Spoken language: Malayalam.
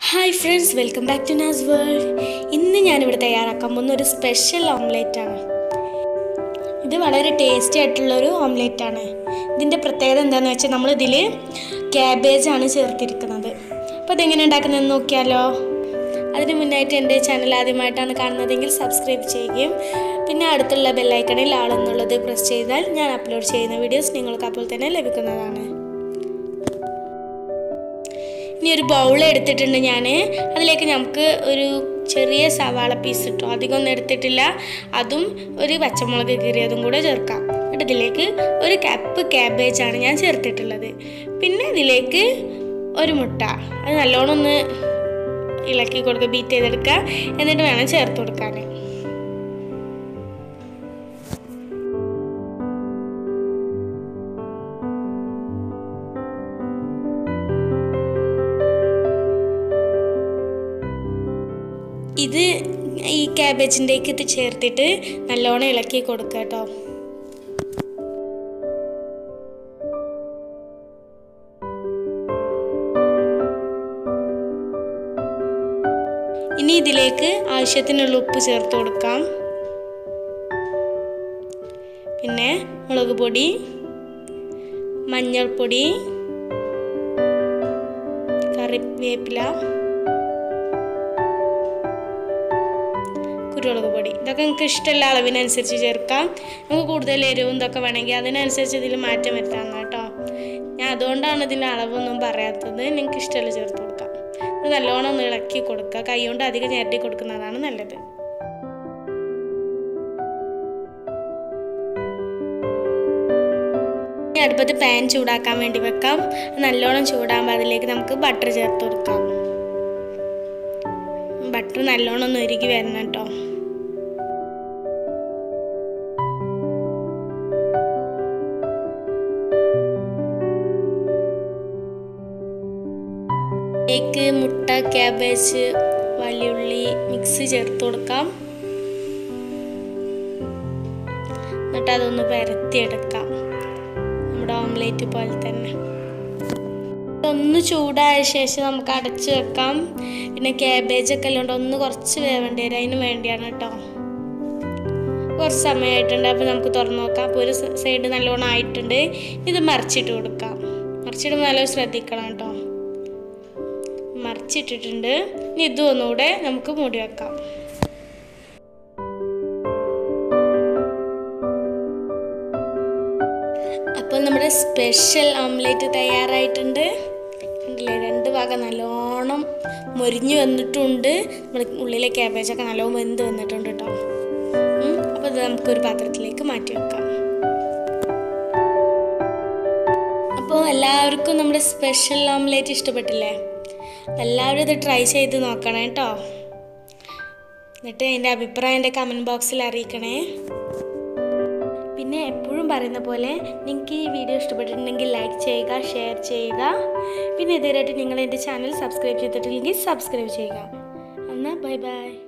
Hi friends welcome back to Naz world ഇന്ന് ഞാനിവിടെ തയ്യാറാക്കാൻ പോകുന്ന ഒരു സ്പെഷ്യൽ ഓംലേറ്റ് ആണ്. ഇത് വളരെ ടേസ്റ്റി ആയിട്ടുള്ളൊരു ഓംലേറ്റ് ആണ്. ഇതിന്റെ പ്രത്യേകത എന്താണെന്ന് വെച്ചാൽ നമ്മൾ ഇതിൽ ക്യാബേജ് ആണ് ചേർത്തിരിക്കുന്നത്. അപ്പോൾ അതെങ്ങനെ ഉണ്ടാക്കുന്നതെന്ന് നോക്കിയാലോ? അതിന് മുന്നായിട്ട് എന്റെ ചാനൽ ആദ്യമായിട്ടാണ് കാണുന്നതെങ്കിൽ സബ്സ്ക്രൈബ് ചെയ്യുകയും പിന്നെ അടുത്തുള്ള ബെല്ലൈക്കണിൽ ആളെന്നുള്ളത് പ്രസ് ചെയ്താൽ ഞാൻ അപ്ലോഡ് ചെയ്യുന്ന വീഡിയോസ് നിങ്ങൾക്ക് അപ്പോൾ തന്നെ ലഭിക്കുന്നതാണ്. ഇനി ഒരു ബൗൾ എടുത്തിട്ടുണ്ട് ഞാൻ അതിലേക്ക് നമുക്ക് ഒരു ചെറിയ സവാള പീസ് ഇട്ടു. അധികമൊന്നും എടുത്തിട്ടില്ല. അതും ഒരു പച്ചമുളക് കീറിയതും കൂടെ ചേർക്കാം. എന്നിട്ട് ഇതിലേക്ക് ഒരു കപ്പ് ക്യാബേജ് ആണ് ഞാൻ ചേർത്തിട്ടുള്ളത്. പിന്നെ ഇതിലേക്ക് ഒരു മുട്ട. അത് നല്ലോണം ഒന്ന് ഇളക്കി കൊടുക്കുക ബീറ്റ് ചെയ്തെടുക്കുക. എന്നിട്ട് വേണം ചേർത്ത് കൊടുക്കാൻ. ഇത് ഈ ക്യാബേജിന്റെക്ക് ഇത് ചേർത്തിട്ട് നല്ലോണം ഇളക്കി കൊടുക്കുക കേട്ടോ. ഇനി ഇതിലേക്ക് ആവശ്യത്തിനുള്ള ഉപ്പ് ചേർത്ത് കൊടുക്കാം. പിന്നെ മുളക് പൊടി മഞ്ഞൾപ്പൊടി കറിവേപ്പില കുരുമുളക് പൊടി. ഇതൊക്കെ നിങ്ങൾക്ക് ഇഷ്ടമുള്ള അളവിനനുസരിച്ച് ചേർക്കാം. നമുക്ക് കൂടുതൽ എരിവും ഇതൊക്കെ വേണമെങ്കിൽ അതിനനുസരിച്ച് ഇതിൽ മാറ്റം വരുത്താം കേട്ടോ. ഞാൻ അതുകൊണ്ടാണ് ഇതിന്റെ അളവൊന്നും പറയാത്തത്. നിങ്ങൾക്ക് ഇഷ്ടമുള്ള ചേർത്ത് കൊടുക്കാം. നല്ലോണം ഒന്ന് ഇളക്കി കൊടുക്കുക. കൈ കൊണ്ട് അധികം ഞെരട്ടി കൊടുക്കുന്നതാണ് നല്ലത്. അടുപ്പത്ത് പാൻ ചൂടാക്കാൻ വേണ്ടി വെക്കാം. നല്ലോണം ചൂടാകുമ്പോൾ അതിലേക്ക് നമുക്ക് ബട്ടർ ചേർത്ത് കൊടുക്കാം. ബട്ടർ നല്ലോണം ഒന്ന് ഉരുകി വരണം കേട്ടോ. ഇതിലേക്ക് മുട്ട ക്യാബേജ് വലിയുള്ളി മിക്സ് ചേർത്ത് കൊടുക്കാം. എന്നിട്ട് അതൊന്ന് പരത്തിയെടുക്കാം. നമ്മുടെ ഓംലേറ്റ് പോലെ തന്നെ. ഒന്ന് ചൂടായ ശേഷം നമുക്ക് അടച്ച് വെക്കാം. പിന്നെ ക്യാബേജ് ഒക്കെ അല്ലാണ്ട് ഒന്ന് കുറച്ച് വേവേണ്ടി വരും. അതിന് വേണ്ടിയാണ് കേട്ടോ കുറച്ച് സമയമായിട്ടുണ്ട് അപ്പോൾ നമുക്ക് തുറന്നു നോക്കാം. അപ്പോൾ ഒരു സൈഡ് നല്ലോണം ആയിട്ടുണ്ട്. ഇത് മറിച്ചിട്ട് കൊടുക്കാം. മറിച്ചിടുമ്പോൾ നല്ലോണം ശ്രദ്ധിക്കണം കേട്ടോ മറിച്ചിട്ടിട്ടുണ്ട്. ഇനി ഇതും ഒന്നുകൂടെ നമുക്ക് മൂടി വെക്കാം. അപ്പോൾ നമ്മുടെ സ്പെഷ്യൽ ഓംലേറ്റ് തയ്യാറായിട്ടുണ്ട്. കണ്ടില്ലേ രണ്ട് ഭാഗം നല്ലോണം മൊരിഞ്ഞ് വന്നിട്ടുണ്ട്. നമ്മൾ ഉള്ളിലെ ക്യാബേജൊക്കെ നല്ലോണം വെന്ത് വന്നിട്ടുണ്ട് കേട്ടോ അപ്പോൾ ഇത് നമുക്കൊരു പാത്രത്തിലേക്ക് മാറ്റി വെക്കാം. അപ്പോൾ എല്ലാവർക്കും നമ്മുടെ സ്പെഷ്യൽ ഓംലേറ്റ് ഇഷ്ടപ്പെട്ടില്ലേ? എല്ലാവരും ഇത് ട്രൈ ചെയ്ത് നോക്കണം കേട്ടോ എന്നിട്ട് എന്റെ അഭിപ്രായം എന്റെ കമന്റ് ബോക്സിൽ അറിയിക്കണേ. പിന്നെ എപ്പോഴും പറയുന്ന പോലെ നിങ്ങൾക്ക് ഈ വീഡിയോ ഇഷ്ടപ്പെട്ടിട്ടുണ്ടെങ്കിൽ ലൈക്ക് ചെയ്യുക ഷെയർ ചെയ്യുക. പിന്നെ ഇതുവരെയായിട്ട് നിങ്ങൾ എന്റെ ചാനൽ സബ്സ്ക്രൈബ് ചെയ്തിട്ടില്ലെങ്കിൽ സബ്സ്ക്രൈബ് ചെയ്യുക. എന്നാൽ ബൈ ബൈ